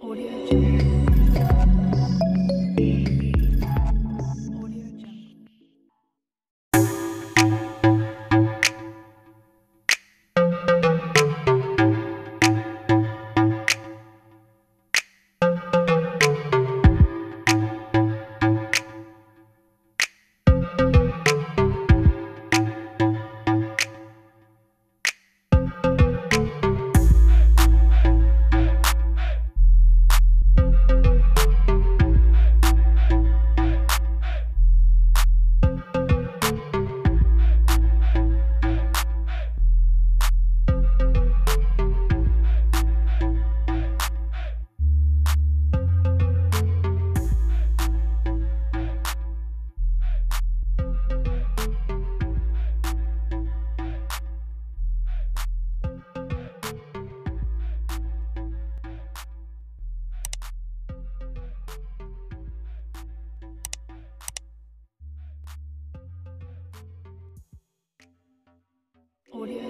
Audio Audio